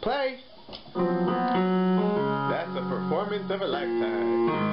Play! That's the performance of a lifetime.